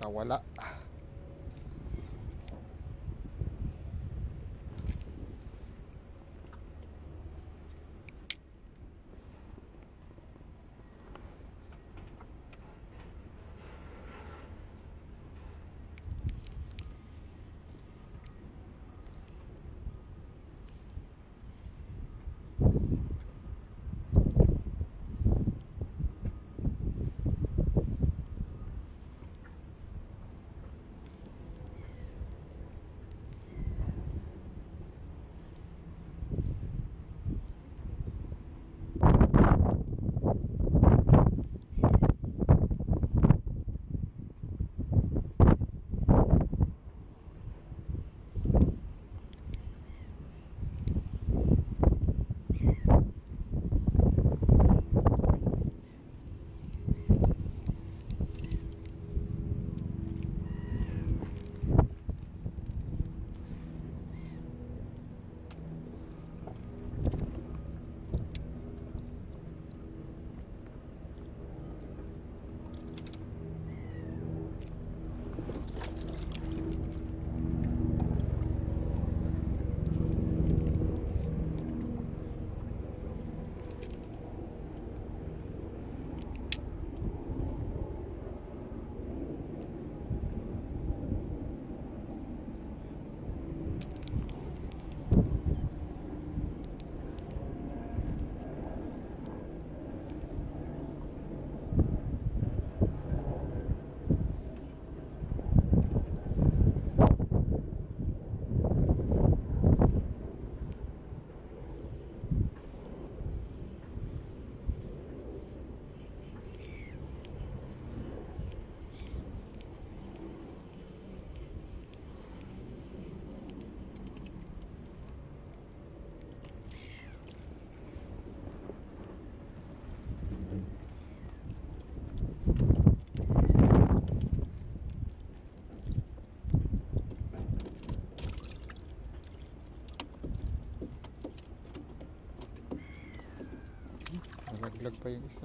Nawala. Nalaglag pa yung isa.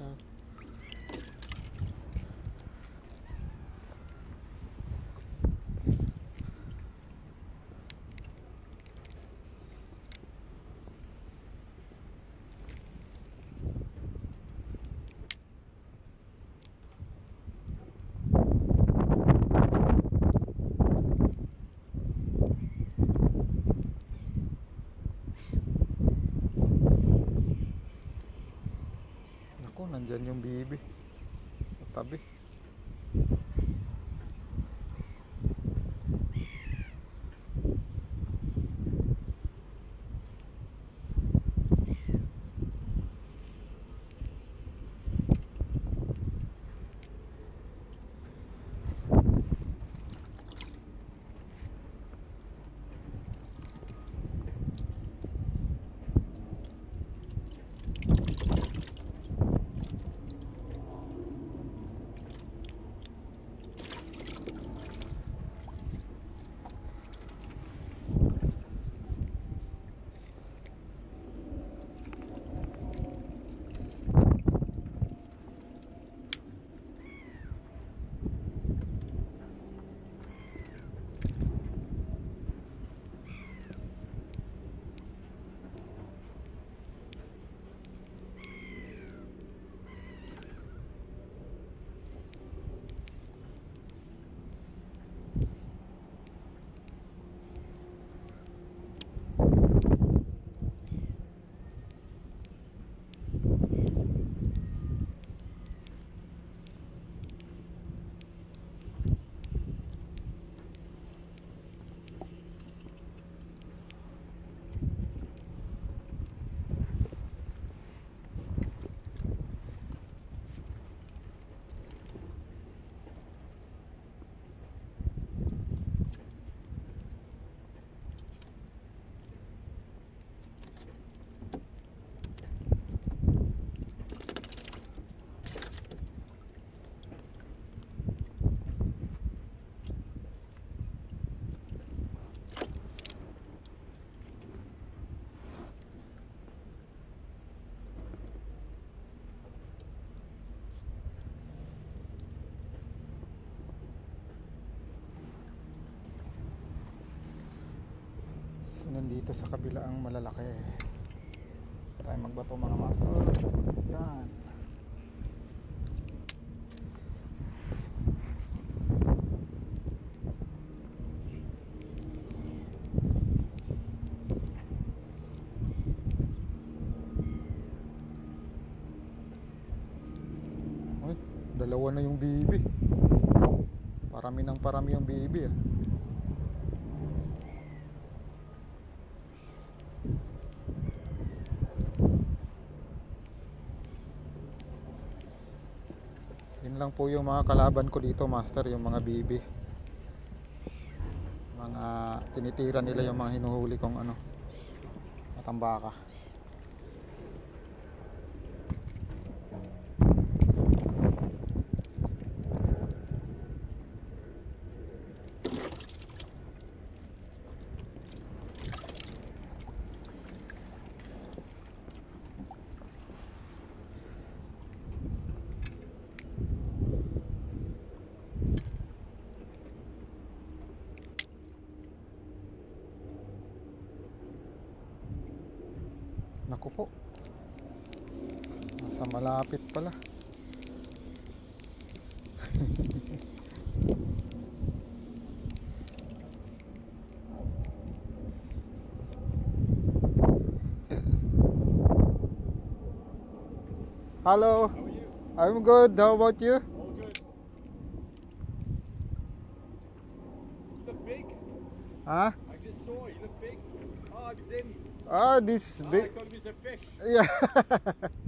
nandyan yung bibi. Sa tabi. Kabila ang malalaki. Tayo magbato mga master. Yan. Ay, dalawa na yung bibi parami ng parami yung bibi ah po yung mga kalaban ko dito, master, yung mga bibi. Mga tinitira nila yung mga hinuhuli kong ano, matambaka. Po. Nasa malapit pala. Hello. How are you? I'm good. How about you? All good. You look big. Huh? I just saw you look big. Oh, I was in. Ah, this Oh, I big. thought it was a fish. Yeah.